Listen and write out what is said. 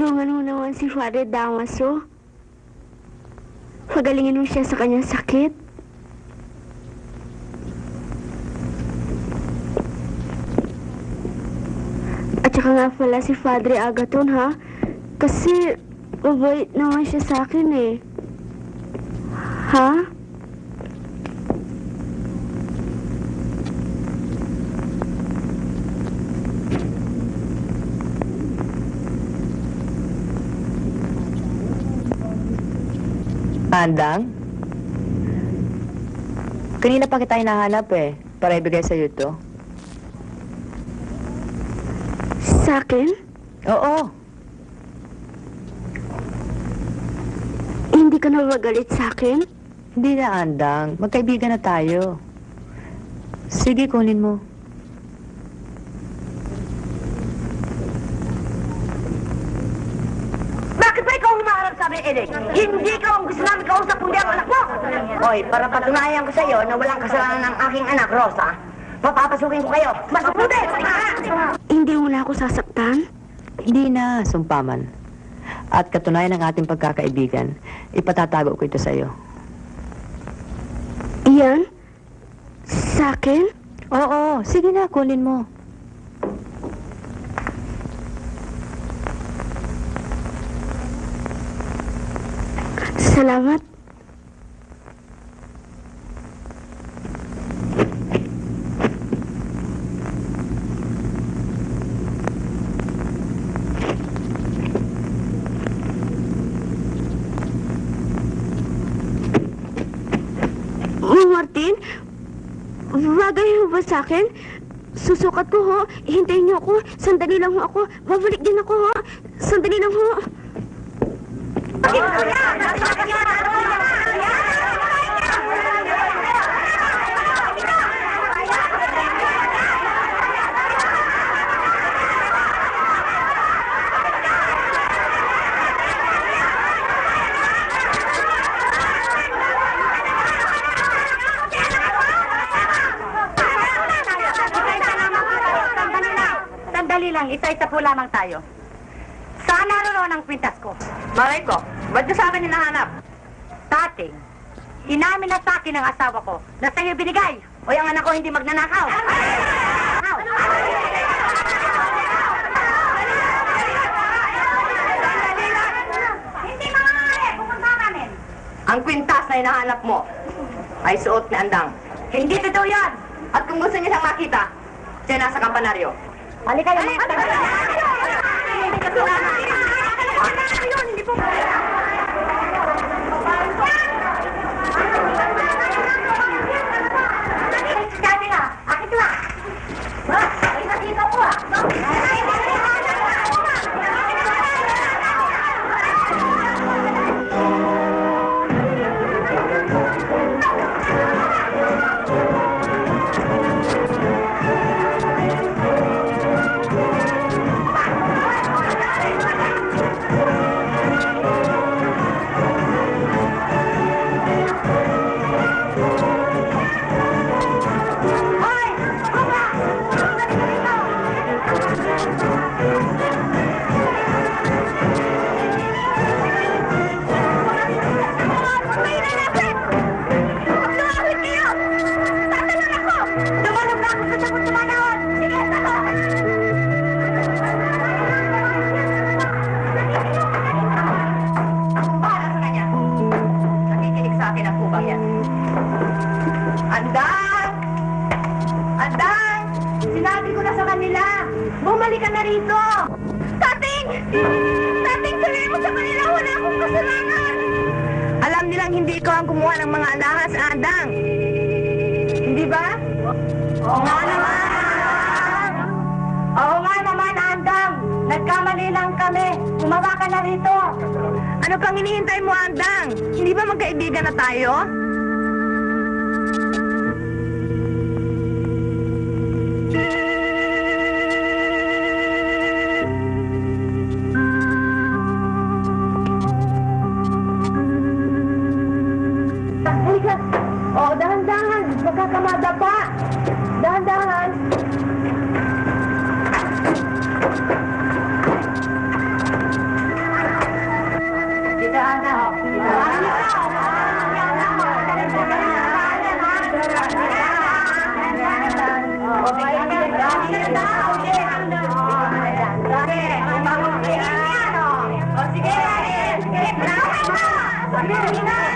Tulungan mo naman si Father Damaso. Pagalingin mo siya sa kanyang sakit. At saka nga pala si Padre Agaton, ha? Kasi mabait naman siya sa akin, eh. Ha? Andang? Kanina pa kita hinahanap eh, para ibigay sa'yo to. Sa akin? Oo, Hindi ka na magalit sa akin? hindi na Andang. Magkaibigan na tayo. Sige, kunin mo. Bakit ba ikaw sa Edek? Hindi ka ang gusto namin kausap kundi ang anak mo. Hoy, para patunayan ko sa iyo na walang kasalanan ng aking anak, Rosa, papapasukin ko kayo. Masukuti! Hindi mo na ako sasaktan? Hindi na, sumpaman. At katunayan ng ating pagkakaibigan, ipatatago ko ito sa'yo. Iyan? Sa akin? Oo, sige na, kunin mo. Salamat. Martin, bagay ho ba sa akin? Susukat ko ho. Hintayin niyo ako. Sandali lang ho ako. Babalik din ako ho. Sandali lang ho. Sandali lang, isa-isa po lamang tayo. Saan naroon ang kwintas ko? Malay ko, ba't ka sa akin hinahanap? Tating, inamin na sa akin ng asawa ko na sa'yo binigay. O yung anak ko hindi magnanakaw. Hindi maaari, pupunta namin. Ang kwintas na hinahanap mo ay suot ni Andang. Hindi totoo yan! At kung gusto niyo siyang makita, siya nasa kampanaryo. Halika yung mga Hindi kasalanan. Hindi po. Sabi Andang! Andang! Sinabi ko na sa kanila, bumalik ka na rito! Tating! Tating, sabihin mo sa kanila, wala akong kasalanan! Alam nilang hindi ikaw ang kumuha ng mga alahas, Andang! Hindi ba? Oo nga naman! Oo nga naman, Andang! Nagkamali lang kami. Umawa ka na rito. Ano pang hinihintay mo, Andang? Hindi ba magkaibigan na tayo? Sige, sige, sige,